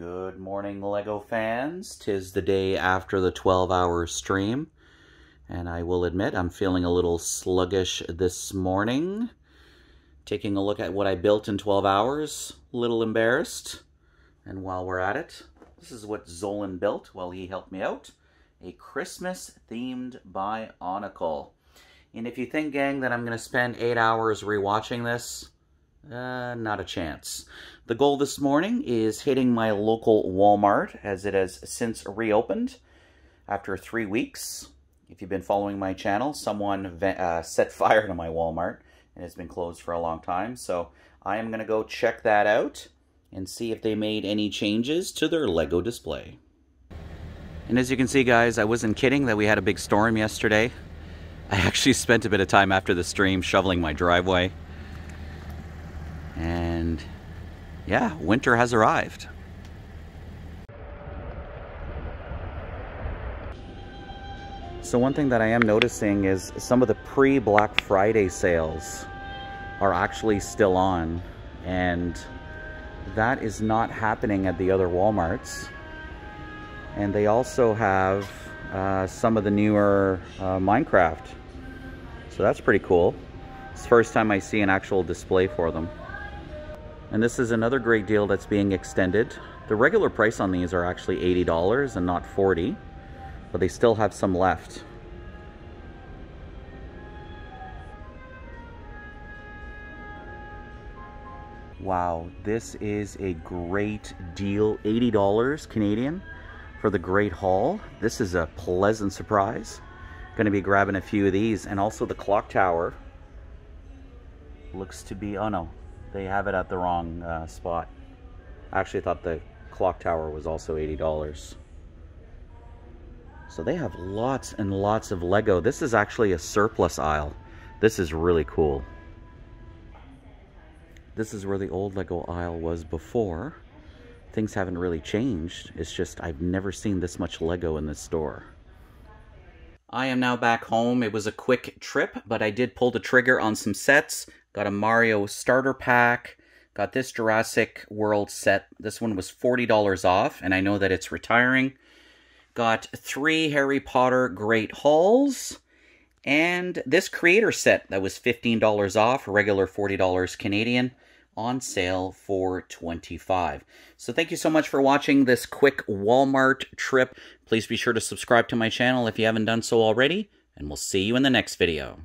Good morning, LEGO fans. Tis the day after the 12-hour stream, and I will admit I'm feeling a little sluggish this morning. Taking a look at what I built in 12 hours, a little embarrassed. And while we're at it, this is what Zolan built while he helped me out. A Christmas-themed Bionicle. And if you think, gang, that I'm going to spend 8 hours rewatching this, uh, not a chance. The goal this morning is hitting my local Walmart as it has since reopened after three weeks. If you've been following my channel, someone uh, set fire to my Walmart and it's been closed for a long time. So I am going to go check that out and see if they made any changes to their Lego display. And as you can see, guys, I wasn't kidding that we had a big storm yesterday. I actually spent a bit of time after the stream shoveling my driveway. And yeah, winter has arrived. So one thing that I am noticing is some of the pre-Black Friday sales are actually still on and that is not happening at the other Walmarts. And they also have uh, some of the newer uh, Minecraft. So that's pretty cool. It's the first time I see an actual display for them. And this is another great deal that's being extended. The regular price on these are actually $80 and not 40 but they still have some left. Wow, this is a great deal. $80 Canadian for the Great Hall. This is a pleasant surprise. To be grabbing a few of these. And also the clock tower looks to be, oh no, they have it at the wrong uh, spot. I actually thought the clock tower was also $80. So they have lots and lots of Lego. This is actually a surplus aisle. This is really cool. This is where the old Lego aisle was before. Things haven't really changed. It's just I've never seen this much Lego in this store. I am now back home. It was a quick trip, but I did pull the trigger on some sets. Got a Mario starter pack. Got this Jurassic World set. This one was $40 off, and I know that it's retiring. Got three Harry Potter Great Halls. And this creator set that was $15 off, regular $40 Canadian, on sale for 25 So thank you so much for watching this quick Walmart trip. Please be sure to subscribe to my channel if you haven't done so already, and we'll see you in the next video.